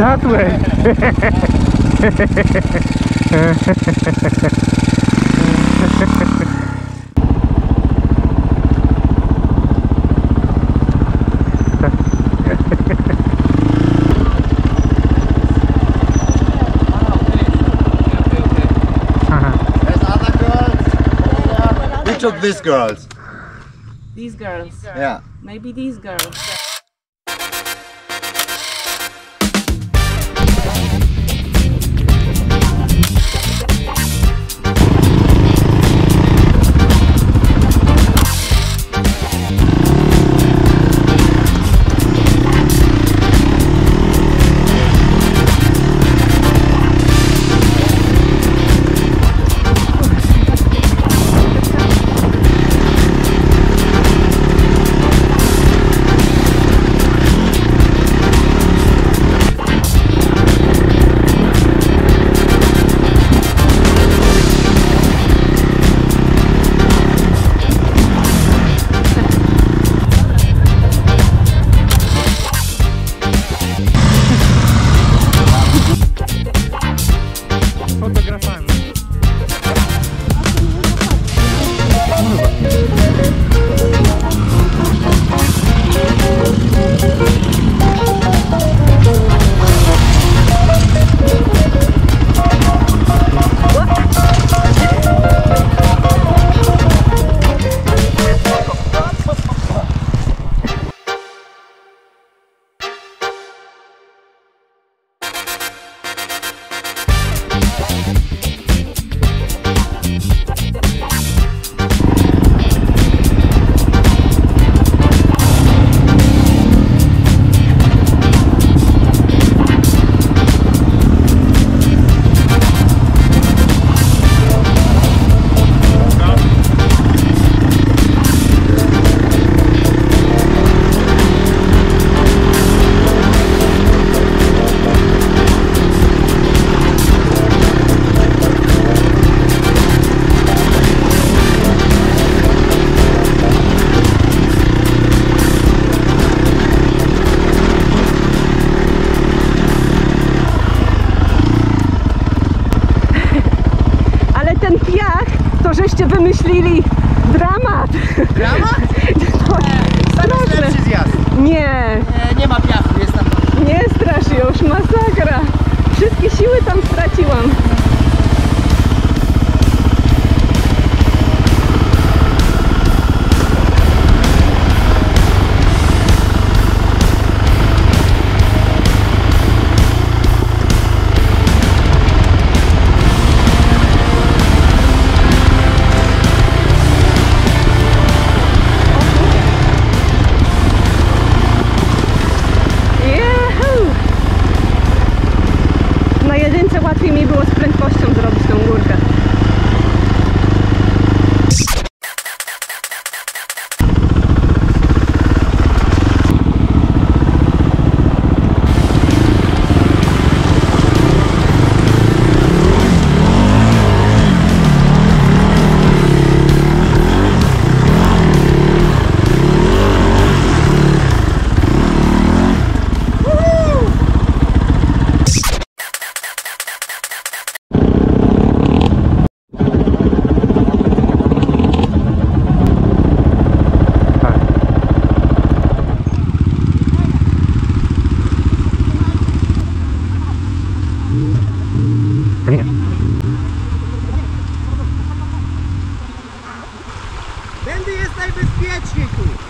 that way. Who took these girls? These girls. Yeah. Maybe these girls. English, Lili.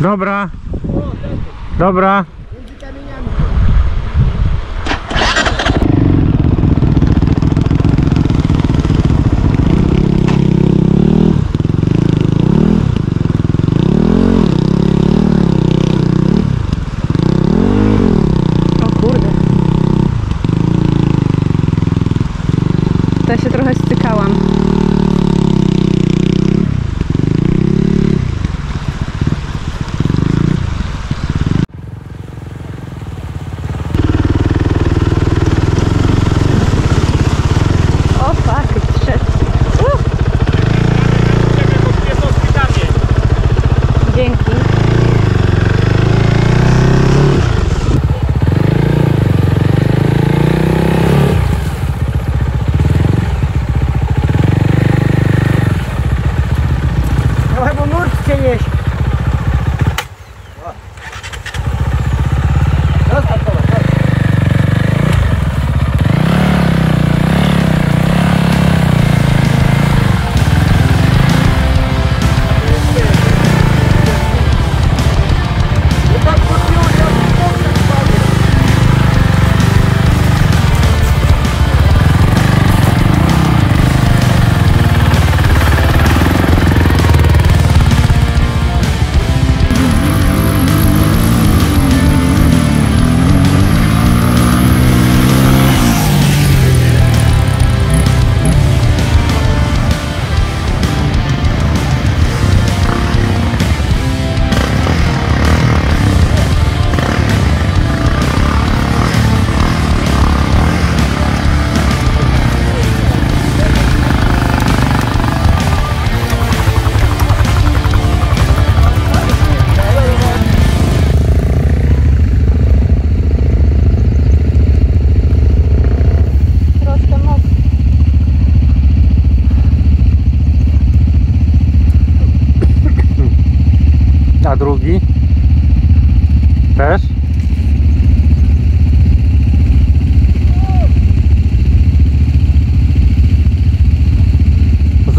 Dobra. Dobra.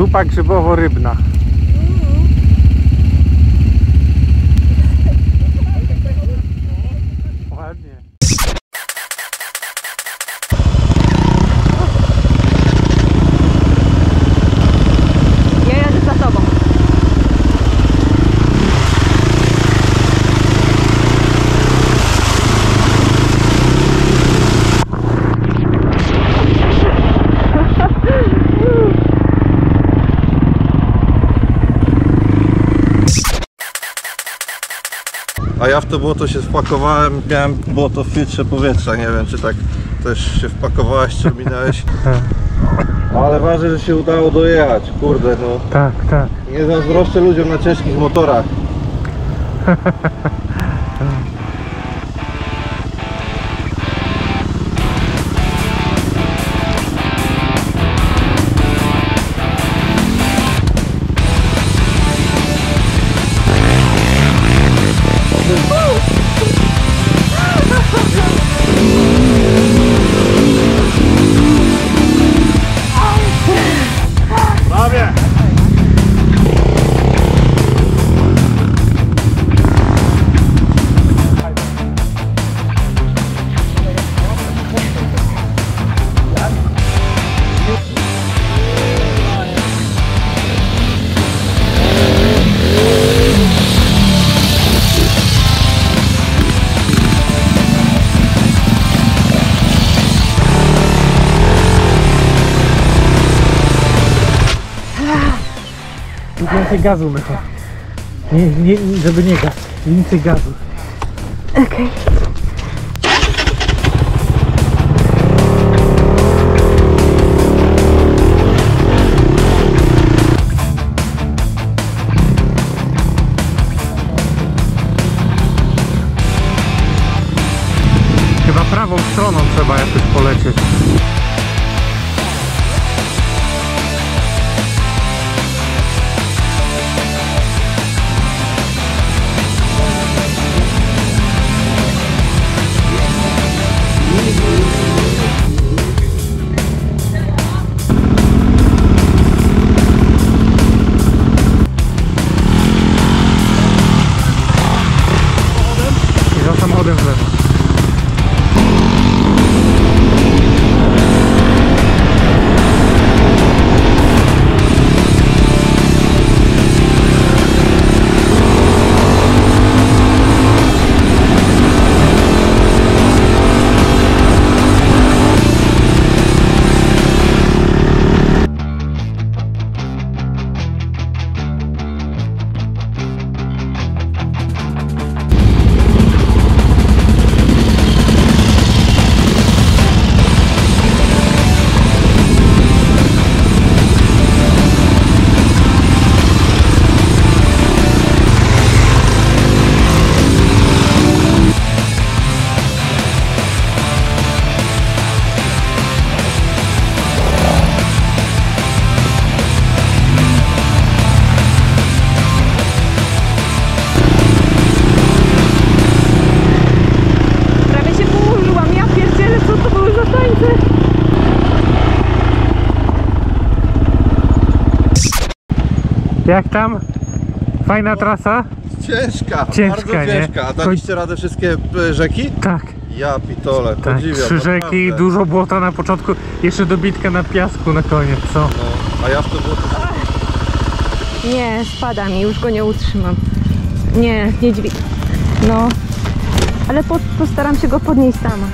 Zupa grzybowo-rybna. A ja w to błoto się wpakowałem, miałem błoto w filtrze powietrza, nie wiem czy tak też się wpakowałeś czy minąłeś. Ale ważne, że się udało dojechać, kurde no. Tak, tak. Nie zazdroszczę ludziom na ciężkich motorach. Więcej gazu, Mycho. Nie, nie, żeby nie gaz. Więcej gazu. Okej. Chyba prawą stroną trzeba jakoś polecieć. Jak tam? Fajna trasa? Ciężka, Ciężka, bardzo nie? ciężka. A daliście radę wszystkie e, rzeki? Tak. Ja pitole, Tak, podziwiam. trzy rzeki, naprawdę. dużo błota na początku, jeszcze dobitka na piasku na koniec, co? No, a ja w to było to Nie, spada mi, już go nie utrzymam. Nie, nie dźwig. No, ale po, postaram się go podnieść sama.